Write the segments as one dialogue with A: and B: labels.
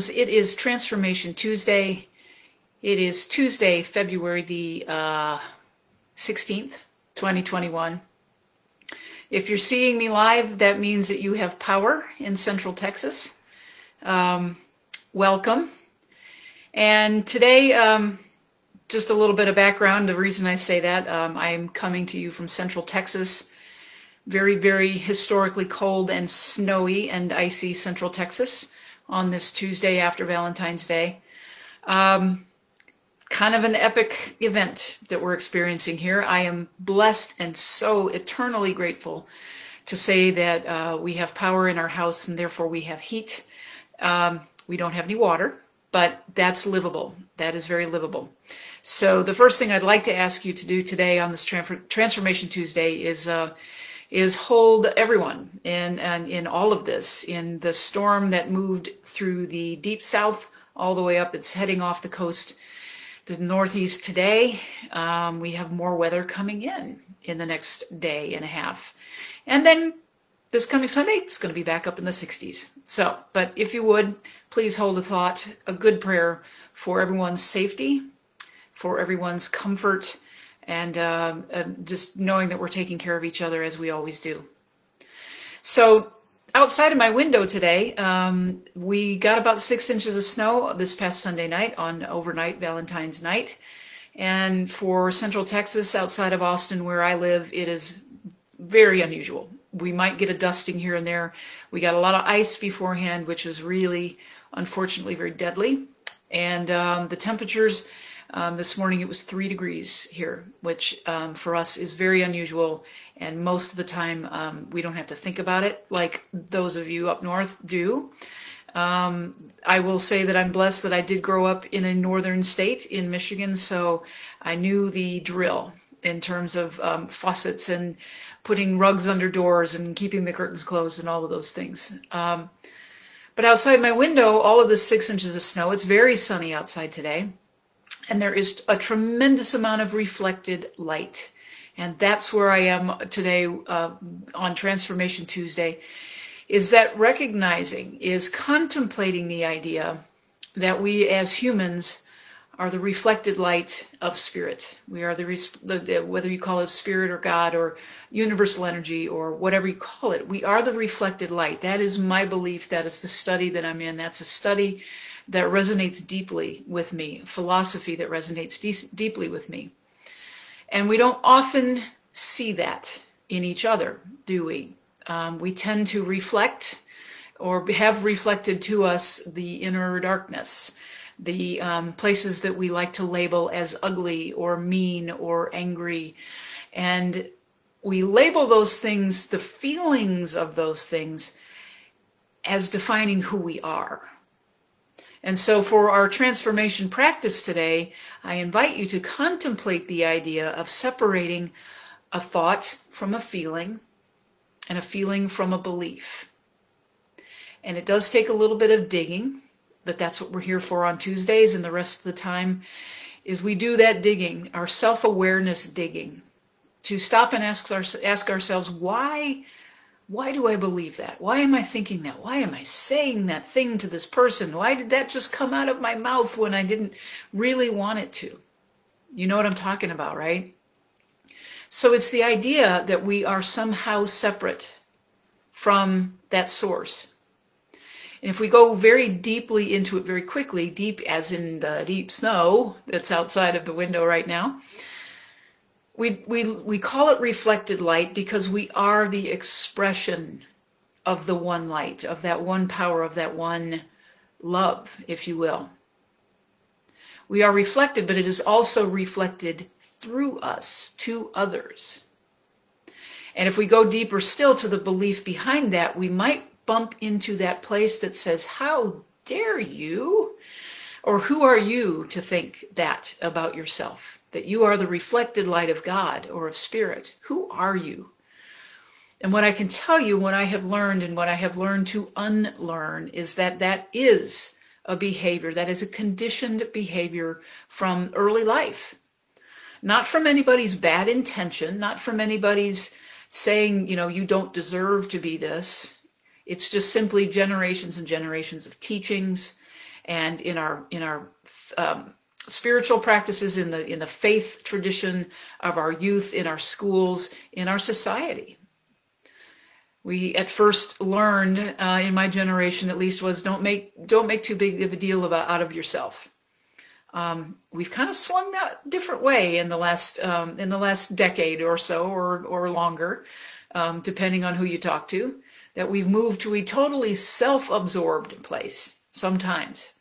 A: Holmes. It is Transformation Tuesday. It is Tuesday, February the uh, 16th, 2021. If you're seeing me live, that means that you have power in Central Texas. Um, welcome. And today, um, just a little bit of background. The reason I say that, um, I'm coming to you from Central Texas very, very historically cold and snowy and icy central Texas on this Tuesday after Valentine's Day. Um, kind of an epic event that we're experiencing here. I am blessed and so eternally grateful to say that uh, we have power in our house and therefore we have heat. Um, we don't have any water, but that's livable. That is very livable. So the first thing I'd like to ask you to do today on this Transformation Tuesday is uh, is hold everyone in, in, in all of this, in the storm that moved through the deep south all the way up. It's heading off the coast to the northeast today. Um, we have more weather coming in in the next day and a half. And then this coming Sunday, it's going to be back up in the 60s. So, but if you would, please hold a thought, a good prayer for everyone's safety, for everyone's comfort, and uh, just knowing that we're taking care of each other as we always do. So outside of my window today, um, we got about six inches of snow this past Sunday night on overnight Valentine's night. And for Central Texas, outside of Austin, where I live, it is very unusual. We might get a dusting here and there. We got a lot of ice beforehand, which was really, unfortunately, very deadly. And um, the temperatures um, this morning it was three degrees here, which um, for us is very unusual. And most of the time um, we don't have to think about it like those of you up north do. Um, I will say that I'm blessed that I did grow up in a northern state in Michigan, so I knew the drill in terms of um, faucets and putting rugs under doors and keeping the curtains closed and all of those things. Um, but outside my window, all of this six inches of snow. It's very sunny outside today and there is a tremendous amount of reflected light. And that's where I am today uh, on Transformation Tuesday, is that recognizing, is contemplating the idea that we as humans are the reflected light of spirit. We are the, whether you call it spirit or God or universal energy or whatever you call it, we are the reflected light. That is my belief. That is the study that I'm in. That's a study that resonates deeply with me, philosophy that resonates de- deeply with me. And we don't often see that in each other, do we? Um, we tend to reflect or have reflected to us the inner darkness, the um, places that we like to label as ugly or mean or angry. And we label those things, the feelings of those things, as defining who we are. And so for our transformation practice today, I invite you to contemplate the idea of separating a thought from a feeling and a feeling from a belief. And it does take a little bit of digging, but that's what we're here for on Tuesdays and the rest of the time is we do that digging, our self-awareness digging, to stop and ask, our, ask ourselves, why why do I believe that? Why am I thinking that? Why am I saying that thing to this person? Why did that just come out of my mouth when I didn't really want it to? You know what I'm talking about, right? So it's the idea that we are somehow separate from that source. And if we go very deeply into it very quickly, deep as in the deep snow that's outside of the window right now, we, we, we call it reflected light because we are the expression of the one light, of that one power, of that one love, if you will. We are reflected, but it is also reflected through us to others. And if we go deeper still to the belief behind that, we might bump into that place that says, How dare you? Or who are you to think that about yourself? That you are the reflected light of God or of spirit. Who are you? And what I can tell you, what I have learned and what I have learned to unlearn is that that is a behavior, that is a conditioned behavior from early life. Not from anybody's bad intention, not from anybody's saying, you know, you don't deserve to be this. It's just simply generations and generations of teachings and in our in our um, spiritual practices, in the in the faith tradition of our youth, in our schools, in our society. We at first learned uh, in my generation, at least, was don't make don't make too big of a deal about out of yourself. Um, we've kind of swung that different way in the last um, in the last decade or so, or or longer, um, depending on who you talk to. That we've moved to a totally self-absorbed place sometimes.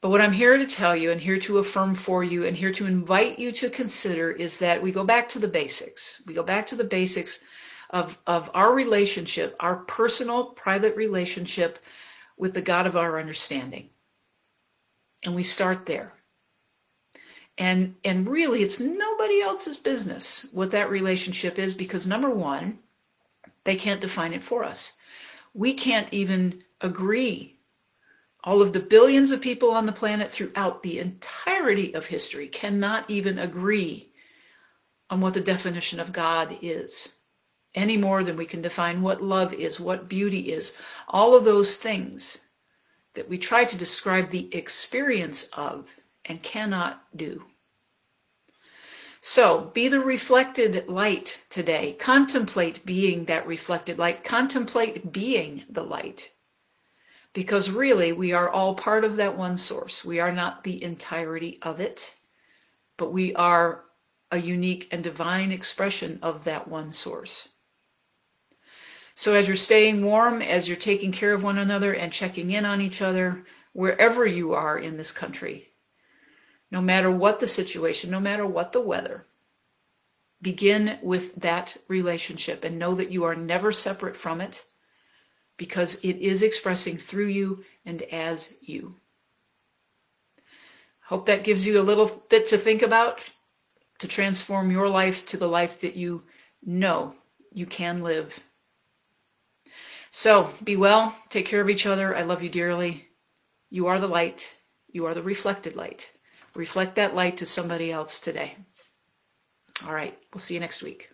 A: But what I'm here to tell you and here to affirm for you and here to invite you to consider is that we go back to the basics. We go back to the basics of, of our relationship, our personal, private relationship with the God of our understanding. And we start there. And, and really, it's nobody else's business what that relationship is because number one, they can't define it for us. We can't even agree. All of the billions of people on the planet throughout the entirety of history cannot even agree on what the definition of God is any more than we can define what love is, what beauty is. All of those things that we try to describe the experience of and cannot do. So be the reflected light today. Contemplate being that reflected light. Contemplate being the light. Because really, we are all part of that one source. We are not the entirety of it, but we are a unique and divine expression of that one source. So as you're staying warm, as you're taking care of one another and checking in on each other, wherever you are in this country, no matter what the situation, no matter what the weather, begin with that relationship and know that you are never separate from it because it is expressing through you and as you. Hope that gives you a little bit to think about to transform your life to the life that you know you can live so be well, take care of each other. I love you dearly. You are the light. You are the reflected light. Reflect that light to somebody else today. All right, we'll see you next week.